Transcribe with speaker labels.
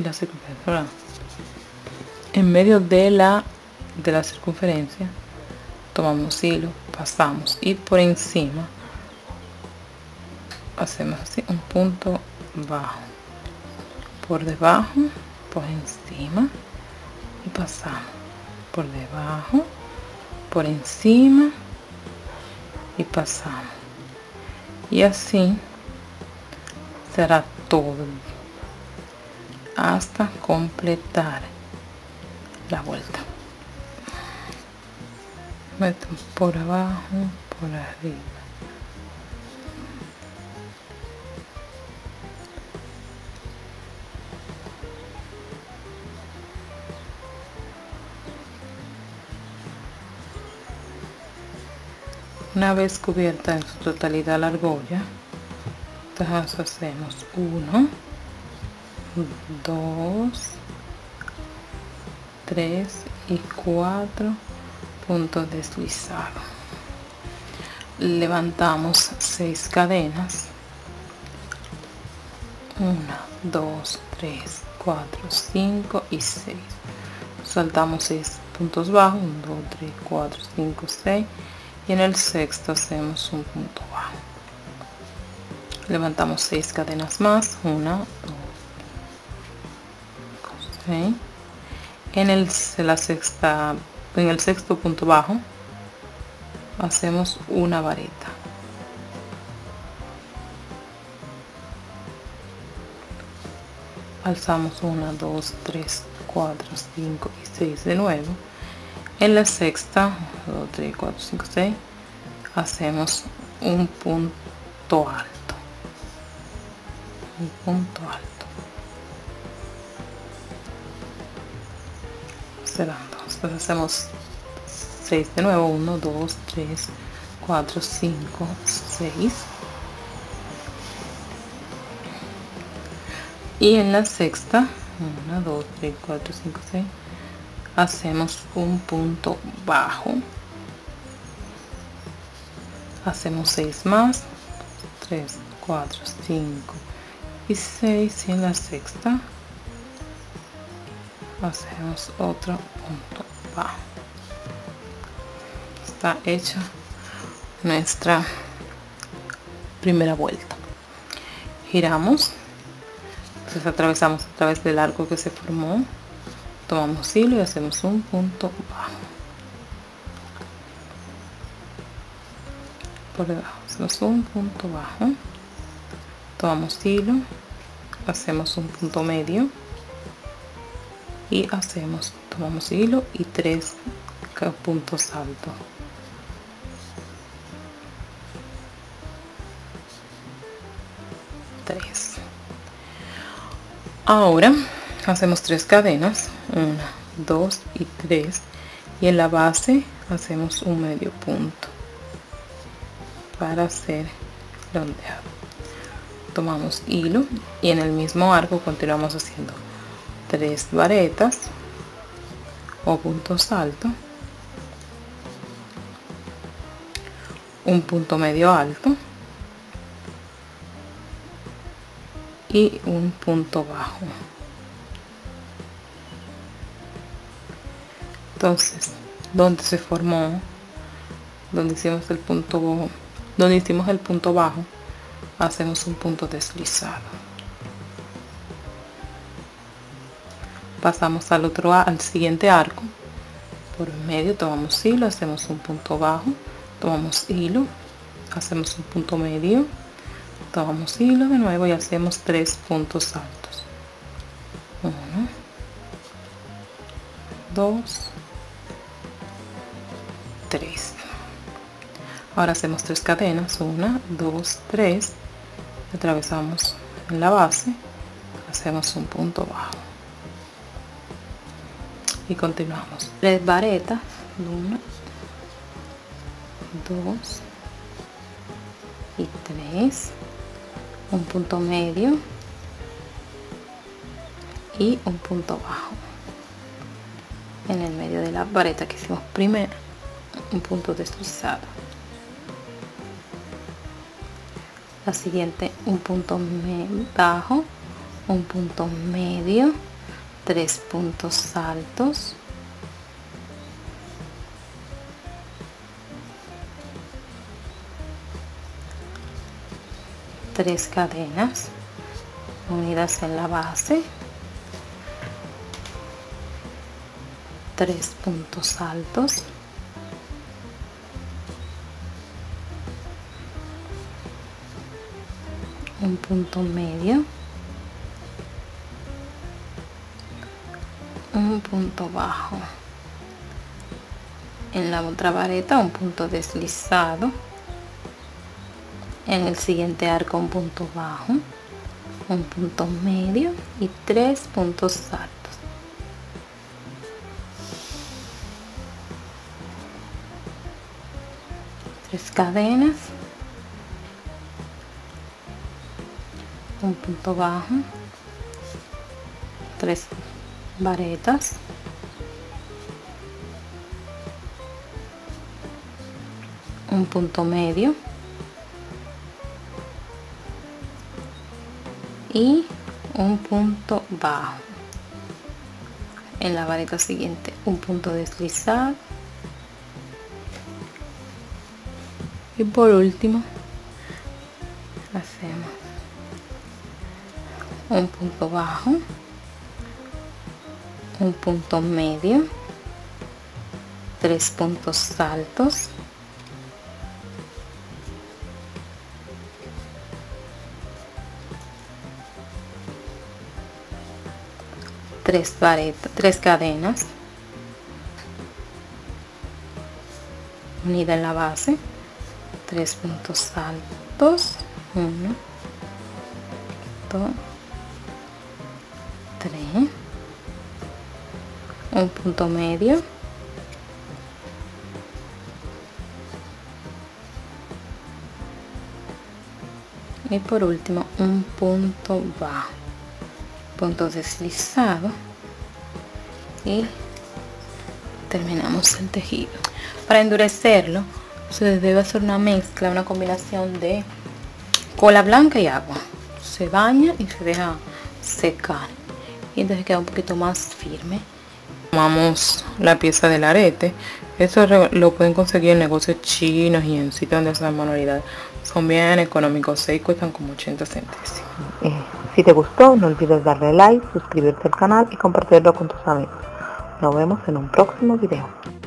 Speaker 1: la circunferencia en medio de la de la circunferencia tomamos hilo pasamos y por encima hacemos así un punto bajo. Por debajo por encima y pasamos. Por debajo por encima y pasamos. Y así será todo hasta completar la vuelta. Meto por abajo por arriba. Una vez cubierta en su totalidad la argolla entonces hacemos 1 2 3 y 4 puntos deslizados levantamos 6 cadenas. 1 2 3 4 5 y 6 saltamos 6 puntos bajos 1 2 3 4 5 6 y en el sexto hacemos un punto bajo. Levantamos 6 cadenas más. 1 2 6 en el la sexta en el sexto punto bajo hacemos una vareta alzamos 1 2 3 4 5 y 6 de nuevo. En la sexta 2 3 4 5 6 hacemos un punto alto. Un punto alto cerrando entonces hacemos 6 de nuevo. 1 2 3 4 5 6 y en la sexta 1 2 3 4 5 6 hacemos un punto bajo. Hacemos 6 más 3 4 5 y 6 y en la sexta hacemos otro punto. Bajo está hecha nuestra primera vuelta. Giramos. Entonces atravesamos a través del arco que se formó. Tomamos hilo y hacemos un punto bajo. Por debajo hacemos un punto bajo. Tomamos hilo. Hacemos un punto medio y hacemos tomamos hilo y tres puntos altos. Tres. Ahora hacemos tres cadenas. Una dos y tres. Y en la base hacemos un medio punto para hacer el ondeado tomamos hilo y en el mismo arco continuamos haciendo tres varetas o puntos altos un punto medio alto y un punto bajo. Entonces donde se formó donde hicimos el punto donde hicimos el punto bajo hacemos un punto deslizado pasamos al otro al siguiente arco. Por medio tomamos hilo hacemos un punto bajo tomamos hilo hacemos un punto medio tomamos hilo de nuevo y hacemos tres puntos altos. 1 2 3 ahora hacemos tres cadenas. 1 2 3 atravesamos en la base hacemos un punto bajo y continuamos. Tres varetas 1 2 y 3 un punto medio y un punto bajo. En el medio de la vareta que hicimos primero un punto deslizado la siguiente un punto bajo un punto medio tres puntos altos. Tres cadenas unidas en la base. Tres puntos altos. Un punto medio un punto bajo. En la otra vareta un punto deslizado. En el siguiente arco un punto bajo un punto medio y tres puntos altos. Tres cadenas. Un punto bajo tres varetas. Un punto medio. Y un punto bajo. En la vareta siguiente un punto deslizado. Y por último hacemos un punto bajo un punto medio tres puntos altos. Tres varetas tres cadenas. Unida en la base tres puntos altos. Uno dos tres un punto medio. Y por último un punto bajo. Punto deslizado. Y terminamos el tejido. Para endurecerlo se debe hacer una mezcla una combinación de cola blanca y agua. Se baña y se deja secar. Y entonces queda un poquito más firme tomamos la pieza del arete. Esto lo pueden conseguir en negocios chinos y en sitios donde hacen manualidades. Son bien económicos y cuestan como 80 centésimos.
Speaker 2: Eh, si te gustó no olvides darle like suscribirte al canal y compartirlo con tus amigos. Nos vemos en un próximo video